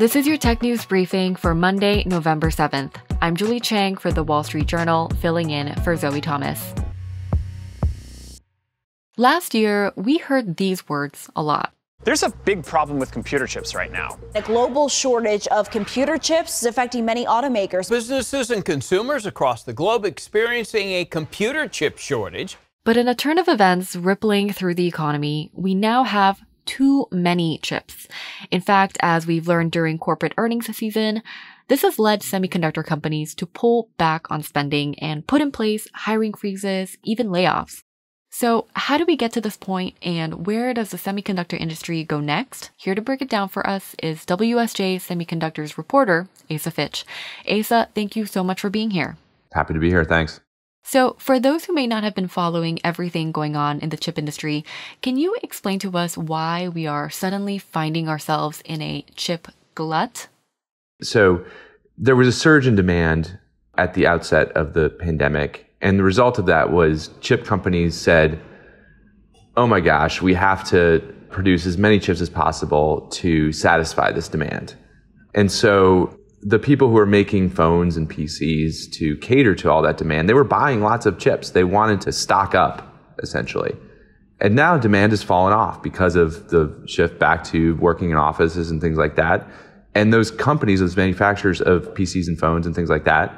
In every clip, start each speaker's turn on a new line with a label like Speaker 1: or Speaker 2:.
Speaker 1: This is your tech news briefing for Monday, November 7th. I'm Julie Chang for the Wall Street Journal, filling in for Zoe Thomas. Last year, we heard these words a lot.
Speaker 2: There's a big problem with computer chips right now.
Speaker 3: A global shortage of computer chips is affecting many automakers.
Speaker 4: Businesses and consumers across the globe experiencing a computer chip shortage.
Speaker 1: But in a turn of events rippling through the economy, we now have too many chips. In fact, as we've learned during corporate earnings season, this has led semiconductor companies to pull back on spending and put in place hiring freezes, even layoffs. So, how do we get to this point and where does the semiconductor industry go next? Here to break it down for us is WSJ Semiconductors reporter, Asa Fitch. Asa, thank you so much for being here.
Speaker 5: Happy to be here. Thanks.
Speaker 1: So, for those who may not have been following everything going on in the chip industry, can you explain to us why we are suddenly finding ourselves in a chip glut?
Speaker 5: So, there was a surge in demand at the outset of the pandemic. And the result of that was chip companies said, oh my gosh, we have to produce as many chips as possible to satisfy this demand. And so the people who are making phones and PCs to cater to all that demand, they were buying lots of chips. They wanted to stock up, essentially. And now demand has fallen off because of the shift back to working in offices and things like that. And those companies, those manufacturers of PCs and phones and things like that,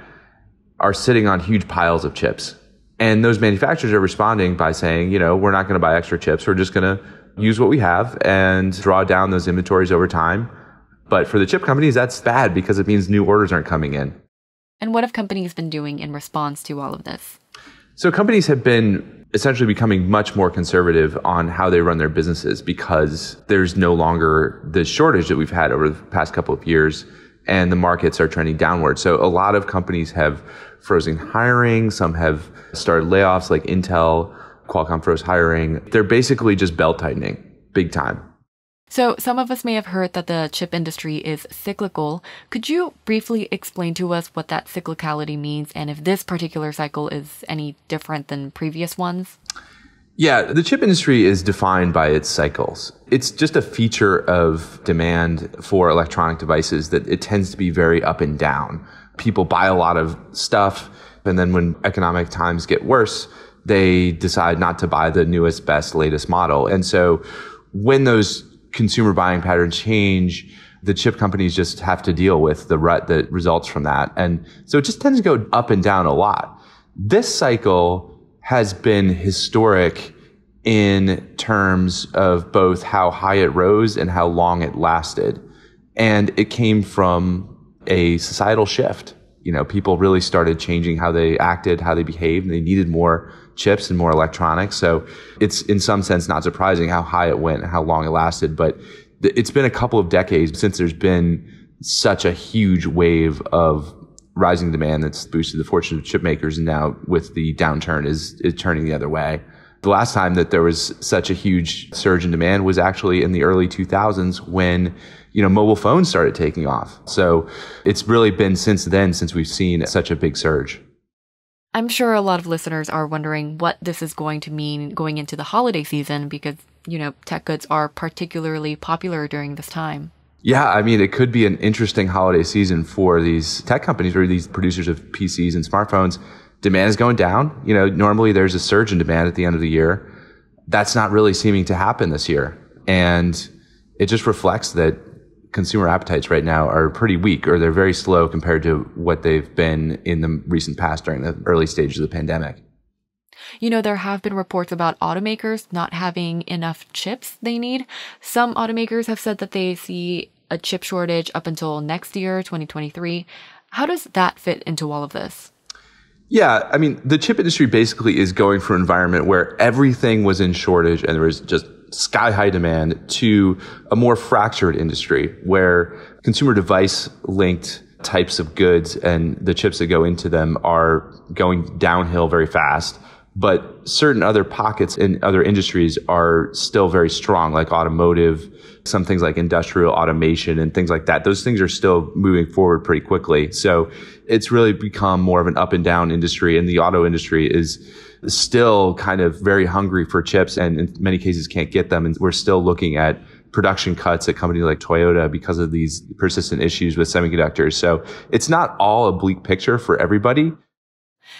Speaker 5: are sitting on huge piles of chips. And those manufacturers are responding by saying, you know, we're not going to buy extra chips. We're just going to use what we have and draw down those inventories over time but for the chip companies, that's bad because it means new orders aren't coming in.
Speaker 1: And what have companies been doing in response to all of this?
Speaker 5: So companies have been essentially becoming much more conservative on how they run their businesses because there's no longer the shortage that we've had over the past couple of years and the markets are trending downward. So a lot of companies have frozen hiring, some have started layoffs like Intel, Qualcomm froze hiring. They're basically just belt tightening big time.
Speaker 1: So, some of us may have heard that the chip industry is cyclical. Could you briefly explain to us what that cyclicality means and if this particular cycle is any different than previous ones?
Speaker 5: Yeah, the chip industry is defined by its cycles. It's just a feature of demand for electronic devices that it tends to be very up and down. People buy a lot of stuff, and then when economic times get worse, they decide not to buy the newest, best, latest model. And so when those consumer buying patterns change, the chip companies just have to deal with the rut that results from that. And so it just tends to go up and down a lot. This cycle has been historic in terms of both how high it rose and how long it lasted. And it came from a societal shift. You know, people really started changing how they acted, how they behaved, and they needed more chips and more electronics. So it's in some sense not surprising how high it went and how long it lasted. But th- it's been a couple of decades since there's been such a huge wave of rising demand that's boosted the fortune of chip makers. And now with the downturn is, is turning the other way. The last time that there was such a huge surge in demand was actually in the early 2000s when you know mobile phones started taking off. So it's really been since then since we've seen such a big surge.
Speaker 1: I'm sure a lot of listeners are wondering what this is going to mean going into the holiday season because, you know, tech goods are particularly popular during this time.
Speaker 5: Yeah, I mean, it could be an interesting holiday season for these tech companies or these producers of PCs and smartphones. Demand is going down. You know, normally there's a surge in demand at the end of the year. That's not really seeming to happen this year. And it just reflects that consumer appetites right now are pretty weak or they're very slow compared to what they've been in the recent past during the early stages of the pandemic.
Speaker 1: You know, there have been reports about automakers not having enough chips they need. Some automakers have said that they see a chip shortage up until next year, 2023. How does that fit into all of this?
Speaker 5: Yeah, I mean, the chip industry basically is going for an environment where everything was in shortage and there was just sky high demand to a more fractured industry where consumer device linked types of goods and the chips that go into them are going downhill very fast. But certain other pockets in other industries are still very strong, like automotive, some things like industrial automation and things like that. Those things are still moving forward pretty quickly. So it's really become more of an up and down industry and the auto industry is still kind of very hungry for chips and in many cases can't get them. And we're still looking at production cuts at companies like Toyota because of these persistent issues with semiconductors. So it's not all a bleak picture for everybody.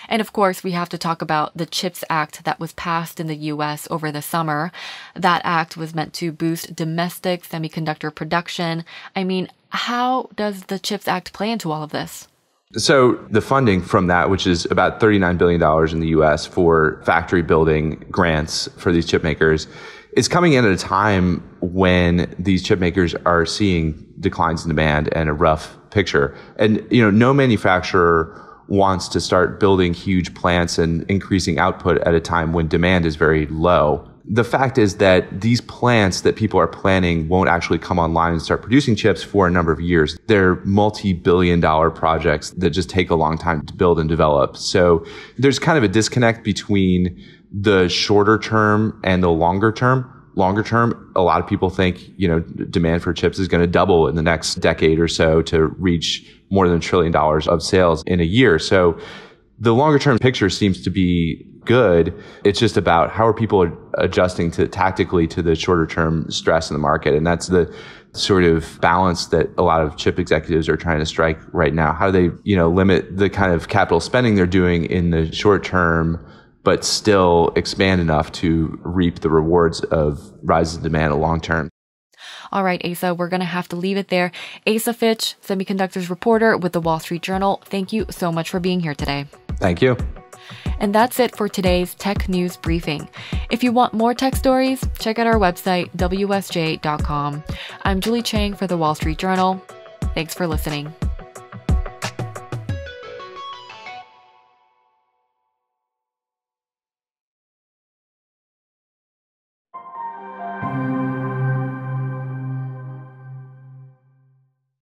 Speaker 1: And of course, we have to talk about the CHIPS Act that was passed in the US over the summer. That act was meant to boost domestic semiconductor production. I mean, how does the CHIPS Act play into all of this?
Speaker 5: So, the funding from that, which is about $39 billion in the US for factory building grants for these chip makers, is coming in at a time when these chip makers are seeing declines in demand and a rough picture. And, you know, no manufacturer wants to start building huge plants and increasing output at a time when demand is very low. The fact is that these plants that people are planning won't actually come online and start producing chips for a number of years. They're multi billion dollar projects that just take a long time to build and develop. So there's kind of a disconnect between the shorter term and the longer term longer term, a lot of people think, you know, demand for chips is going to double in the next decade or so to reach more than a trillion dollars of sales in a year. So the longer term picture seems to be good. It's just about how are people adjusting to tactically to the shorter term stress in the market. And that's the sort of balance that a lot of chip executives are trying to strike right now. How do they, you know, limit the kind of capital spending they're doing in the short term but still expand enough to reap the rewards of rising demand long term.
Speaker 1: All right, Asa, we're going to have to leave it there. Asa Fitch, semiconductors reporter with the Wall Street Journal, thank you so much for being here today.
Speaker 5: Thank you.
Speaker 1: And that's it for today's tech news briefing. If you want more tech stories, check out our website, WSJ.com. I'm Julie Chang for The Wall Street Journal. Thanks for listening.